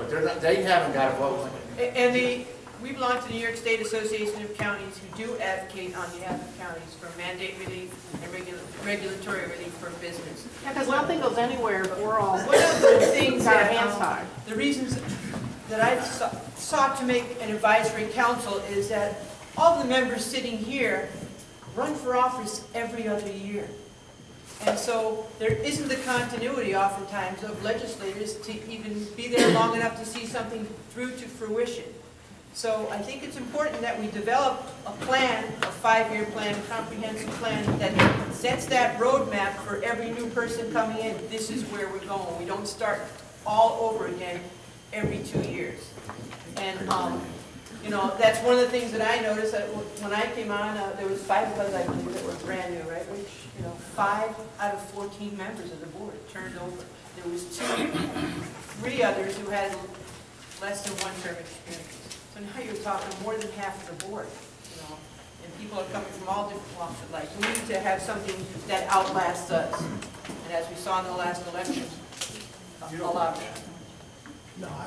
but they're not, they haven't got a vote. A- And the, we belong to the New York State Association of Counties who do advocate on behalf of counties for mandate relief and regula- regulatory relief for business. Yeah, because nothing goes anywhere if we're all, One of the things got our that, hands um, tied. the reasons that I sou- sought to make an advisory council is that all the members sitting here run for office every other year. And so there isn't the continuity oftentimes of legislators to even be there long enough to see something through to fruition. So I think it's important that we develop a plan, a five-year plan, a comprehensive plan that sets that roadmap for every new person coming in. This is where we're going. We don't start all over again every two years. And, um, you know, that's one of the things that I noticed, that when I came on, uh, there was five of us, I believe, that were brand new, right? Which, you know, five out of 14 members of the board turned over. There was two, three others who had less than one term experience. So now you're talking more than half of the board, you know? And people are coming from all different walks of life. We need to have something that outlasts us. And as we saw in the last election, a lot of. No, I,